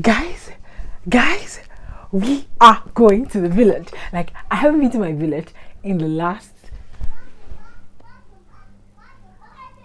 guys guys we are going to the village like i haven't been to my village in the last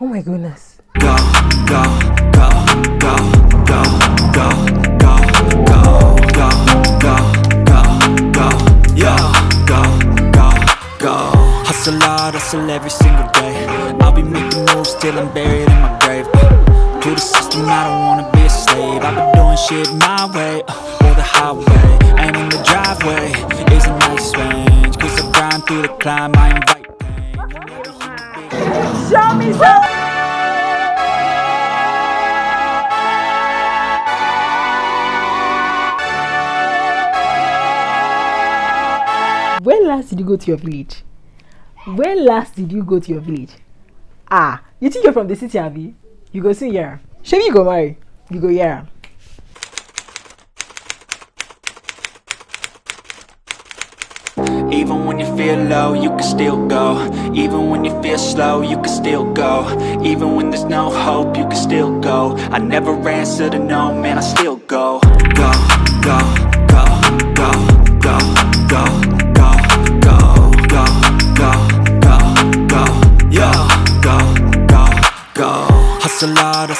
oh my goodness go, go, go, go, go, go. Hustle hard, hustle every single day. I'll be making moves till I'm buried in my grave. To the system, I don't wanna be a slave. I've been doing shit my way, uh, or the highway. And in the driveway is a nice range. Cause I grind through the climb, I invite pain. You'll never hear me bitch. show me some when last did you go to your village when last did you go to your village ah you think you're from the city abi you go see here shebi you go marry you go here Even when you feel low, you can still go. Even when you feel slow, you can still go. Even when there's no hope, you can still go. I never answer to no, man, I still go,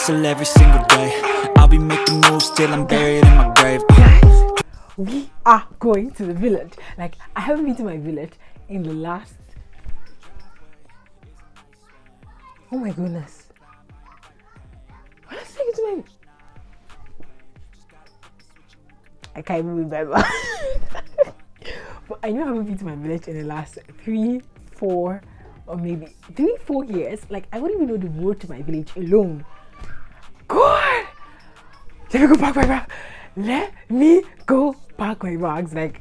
hustle every single day. I'll be making moves till I'm buried in my grave. We are going to the village. Like i haven't been to my village in the last oh my goodness. What is taking to i can't even remember. But i know i haven't been to my village in the last three four or maybe three four years. Like i wouldn't even know the road to my village alone let me go pack my bag. Let me go pack my bags. Like,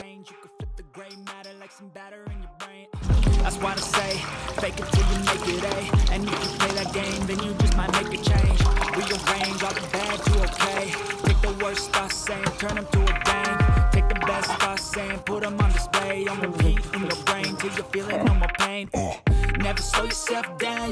change, you can flip the gray matter like some batter in your brain. That's why I say, fake it till you make it A. And if you play that game, then you just might make a change. Rearrange all the bad to okay. Take the worst thoughts saying, turn them to a game. Take the best thoughts saying, put them on display. On repeat in your brain till you're feeling no more pain. Uh. Never slow yourself down,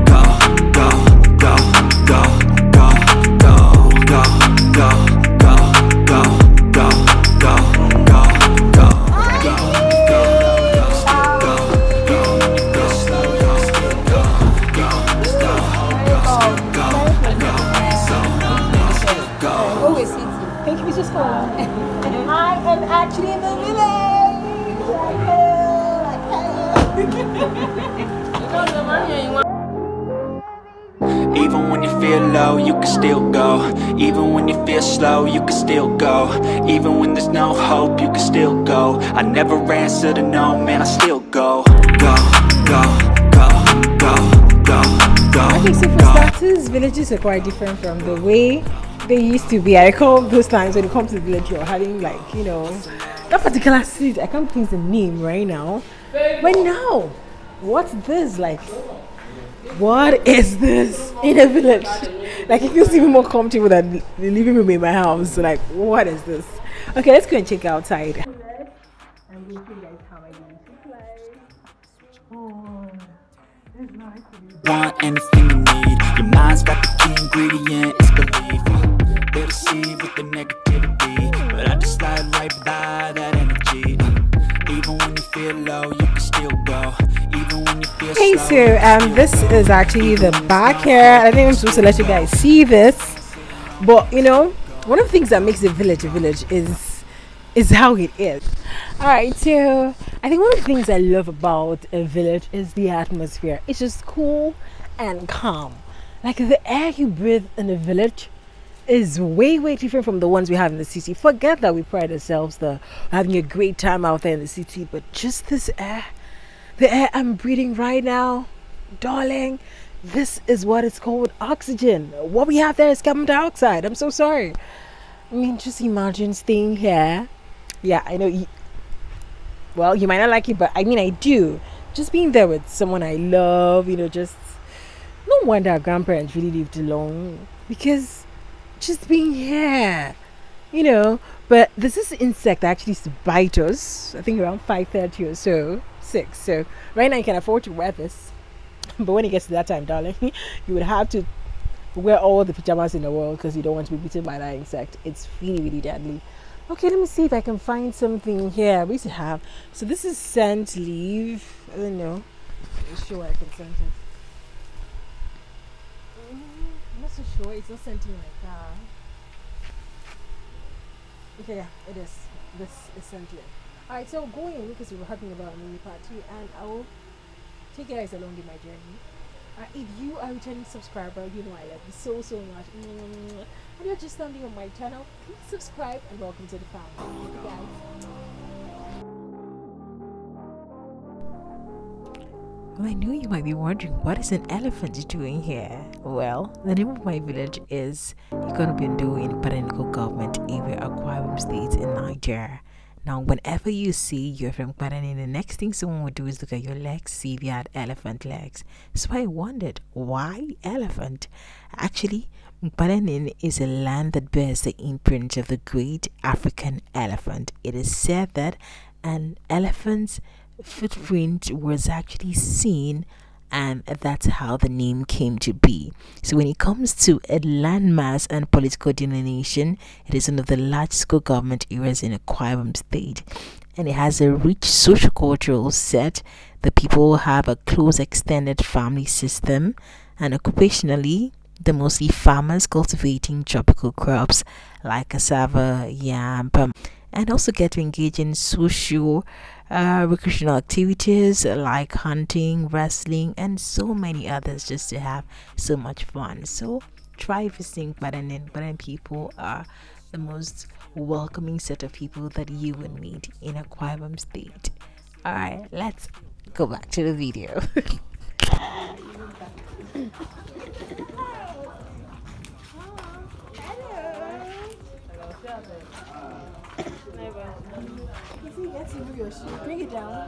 Thank you, Mrs. Cole. I am actually in the village. Even when you feel low, you can still go Even when you feel slow, you can still go Even when there's no hope, you can still go I never answer to no, man, I still go Go, go, go, go, go, go Okay, so for starters, villages are quite different from the way they used to be. I recall those times when you come to the village, you're having like, you know, that particular street. I can't think the name right now. But now, what's this like? What is this in a village? Like it feels even more comfortable than living room in my house. Like, what is this? Okay, let's go and check outside. Want anything you need Your mind's got the key ingredient, They deceive with the negativity But I just slide right by that energy Even when you feel low, you can still go Even when you feel Okay, slow, so um, this is actually the back here. I think I'm supposed to let you guys see this, but you know, one of the things that makes a village a village is is how it is. All right, so I think one of the things I love about a village is the atmosphere. It's just cool and calm. Like the air you breathe in a village is way way different from the ones we have in the city. Forget that we pride ourselves the having a great time out there in the city, but just this air, the air I'm breathing right now, darling. This is what it's called oxygen. What we have there is carbon dioxide. I'm so sorry. I mean, just imagine staying here. Yeah, I know. You, well, you might not like it, but I mean, I do. Just being there with someone I love, you know, just no wonder our grandparents really lived long because just being here, you know. But this insect that actually used to bite us. I think around five thirty or so, six. So right now you can afford to wear this, but when it gets to that time, darling, you would have to wear all the pajamas in the world because you don't want to be bitten by that insect. It's really, really deadly. Okay, let me see if I can find something here. We used to have. So this is scent leaf. I don't know. Sure I can scent it. Mm, I'm not so sure. It's not scenting like that. Okay, yeah, it is. This is scented. Alright, so going because we were talking about a mini party, and I will take you guys along in my journey. Uh, if you are a returning subscriber, you know I love you so so much. And you're just standing on my channel, please subscribe and welcome to the family, guys. I know you might be wondering what is an elephant doing here. Well, the name of my village is Ikonobindo in Parenco government area, Ibom State in Nigeria. Now, whenever you see you're from Kwanani, the next thing someone would do is look at your legs, see you had elephant legs. So I wondered, why elephant? Actually, Nkparanin is a land that bears the imprint of the great African elephant. It is said that an elephant's footprint was actually seen and that's how the name came to be. So, when it comes to a landmass and political delineation, it is one of the large scale government areas in Akwa State, and it has a rich socio-cultural set. The people have a close extended family system, and occupationally, they're mostly farmers cultivating tropical crops like cassava, yam, and also get to engage in social uh, recreational activities like hunting, wrestling, and so many others just to have so much fun. So try visiting Badan Badan people are the most welcoming set of people that you would meet in Akwa Ibom state. Alright, let's go back to the video. Bring it down.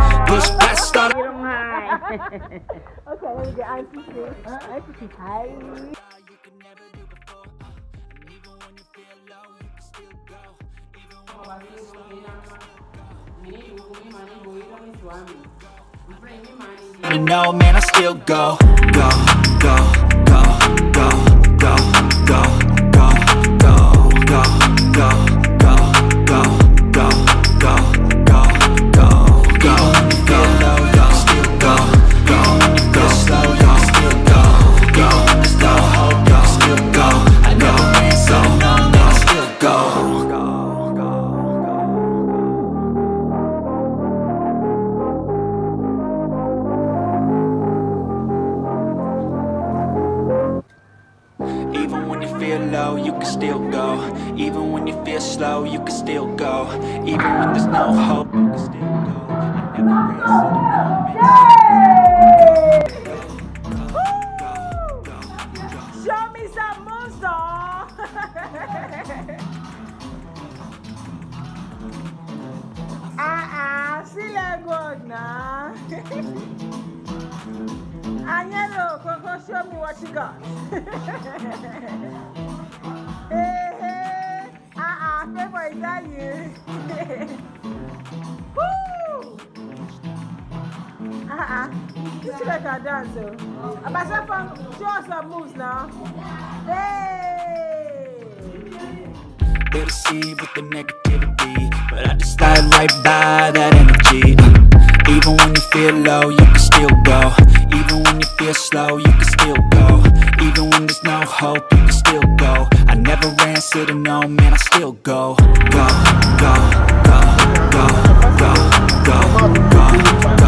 bitch oh bastard. okay, let me get Auntie Sue. Uh, Auntie Sue, hi. You know, man, I still go, go, go, go, go. still go Even when there's no hope, I can still go I never rest in a Show me some moves, Ah, ah, she let go now. Anyelo, Coco, show me what you got. hey, hey. Uh-uh, favor, is that you? Woo! Uh-uh. You should like a dance, Fang, show us some moves now. Hey! Better see with the negativity, but I just slide right by that energy. Even when you feel low, you can still go. Even when you feel slow, you can still go. Even when there's no hope, you can still go. I never answer no, man, I still go. Go, go, go, go, go, go, go, go.